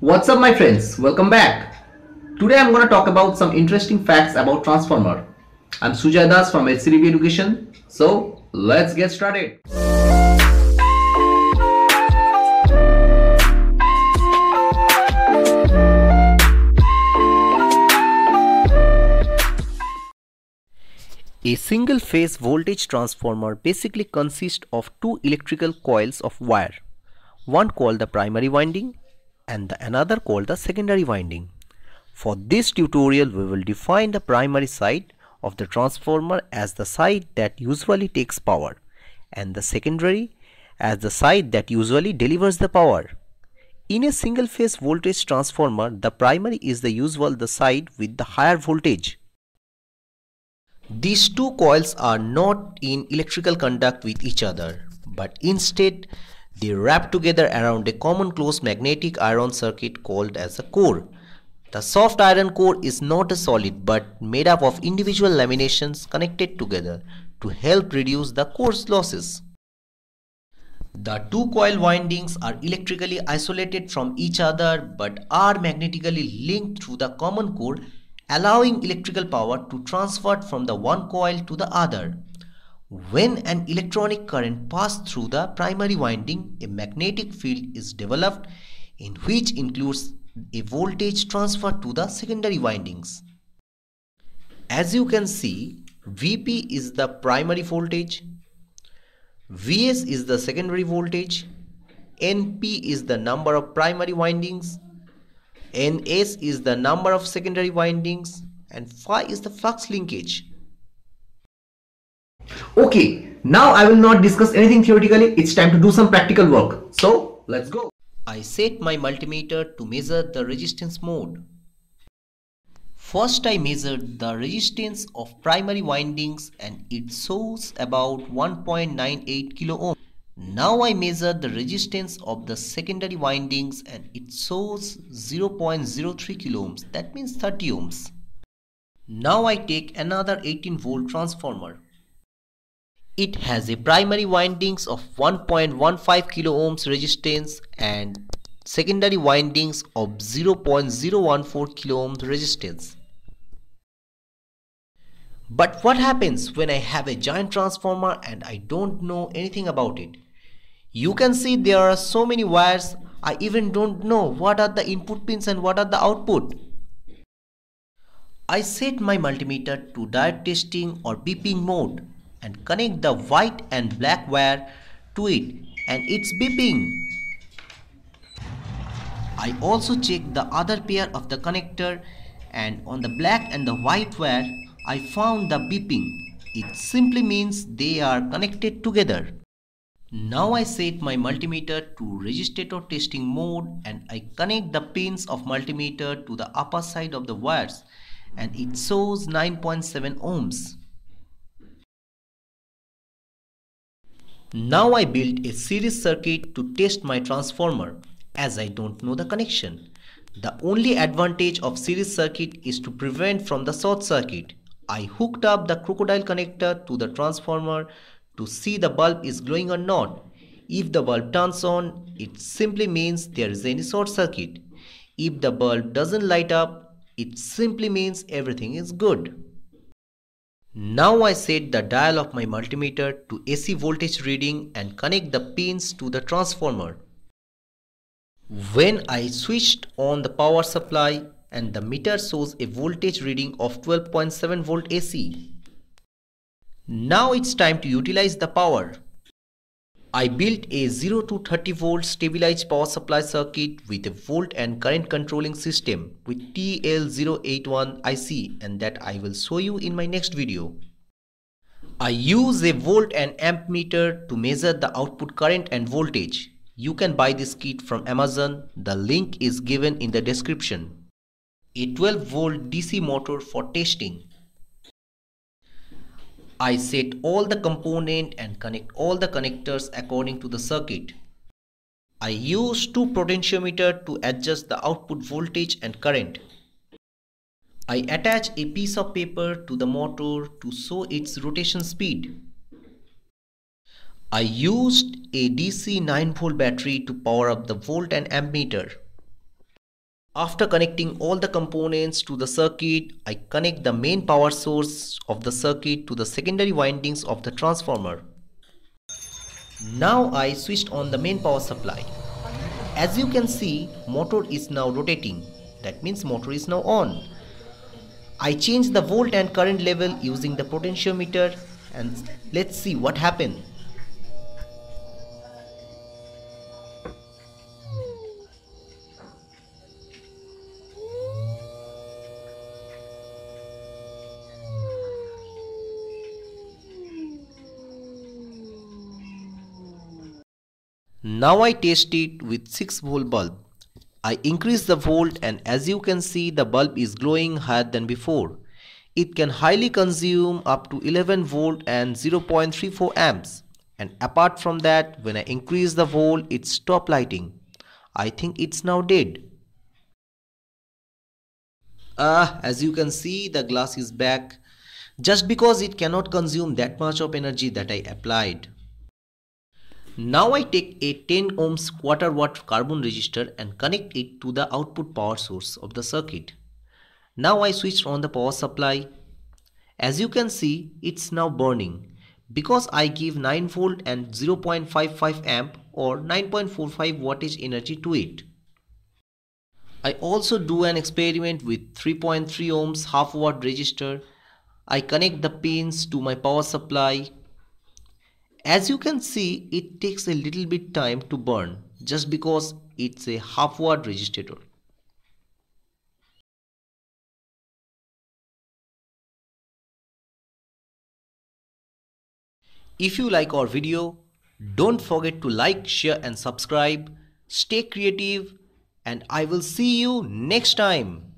What's up my friends? Welcome back. Today I'm going to talk about some interesting facts about transformer. I'm Sujay Das from HCDB Education. So let's get started. A single-phase voltage transformer basically consists of two electrical coils of wire, one called the primary winding and the another called the secondary winding. For this tutorial we will define the primary side of the transformer as the side that usually takes power and the secondary as the side that usually delivers the power. In a single phase voltage transformer, the primary is the usual the side with the higher voltage these two coils are not in electrical contact with each other, but instead they wrap together around a common closed magnetic iron circuit called as a core. The soft iron core is not a solid but made up of individual laminations connected together to help reduce the core's losses. The two coil windings are electrically isolated from each other but are magnetically linked through the common core allowing electrical power to transfer from the one coil to the other. When an electronic current passes through the primary winding, a magnetic field is developed in which includes a voltage transfer to the secondary windings. As you can see, Vp is the primary voltage, Vs is the secondary voltage, Np is the number of primary windings Ns is the number of secondary windings and phi is the flux linkage. Okay, now I will not discuss anything theoretically. It's time to do some practical work. So let's go. I set my multimeter to measure the resistance mode. First I measured the resistance of primary windings and it shows about 1.98 kilo ohm. Now I measure the resistance of the secondary windings and it shows 0.03 kilo ohms that means 30 ohms. Now I take another 18 volt transformer. It has a primary windings of 1.15 kilo ohms resistance and secondary windings of 0.014 kilo ohms resistance. But what happens when I have a giant transformer and I don't know anything about it? You can see there are so many wires I even don't know what are the input pins and what are the output. I set my multimeter to diode testing or beeping mode and connect the white and black wire to it and it's beeping. I also check the other pair of the connector and on the black and the white wire I found the beeping. It simply means they are connected together. Now I set my multimeter to resistor testing mode and I connect the pins of multimeter to the upper side of the wires and it shows 9.7 ohms. Now I built a series circuit to test my transformer as I don't know the connection. The only advantage of series circuit is to prevent from the short circuit. I hooked up the crocodile connector to the transformer to see the bulb is glowing or not. If the bulb turns on, it simply means there is any short circuit. If the bulb doesn't light up, it simply means everything is good. Now I set the dial of my multimeter to AC voltage reading and connect the pins to the transformer. When I switched on the power supply and the meter shows a voltage reading of 12.7 volt AC. Now it's time to utilize the power. I built a 0 to 30 volt stabilized power supply circuit with a volt and current controlling system with TL081 IC and that I will show you in my next video. I use a volt and amp meter to measure the output current and voltage. You can buy this kit from Amazon. The link is given in the description. A 12 volt DC motor for testing. I set all the component and connect all the connectors according to the circuit. I use two potentiometer to adjust the output voltage and current. I attach a piece of paper to the motor to show its rotation speed. I used a DC 9 volt battery to power up the volt and ammeter. After connecting all the components to the circuit, I connect the main power source of the circuit to the secondary windings of the transformer. Now I switched on the main power supply. As you can see, motor is now rotating. That means motor is now on. I changed the volt and current level using the potentiometer and let's see what happened. Now I test it with 6 volt bulb. I increase the volt and as you can see the bulb is glowing higher than before. It can highly consume up to 11 volt and 0.34 amps. And apart from that when I increase the volt it stop lighting. I think it's now dead. Ah, as you can see the glass is back just because it cannot consume that much of energy that I applied. Now I take a 10 ohms quarter watt carbon resistor and connect it to the output power source of the circuit. Now I switch on the power supply. As you can see, it's now burning because I give 9 volt and 0.55 amp or 9.45 wattage energy to it. I also do an experiment with 3.3 ohms half watt resistor. I connect the pins to my power supply as you can see, it takes a little bit time to burn just because it's a half watt resistor. If you like our video, don't forget to like, share and subscribe. Stay creative and I will see you next time.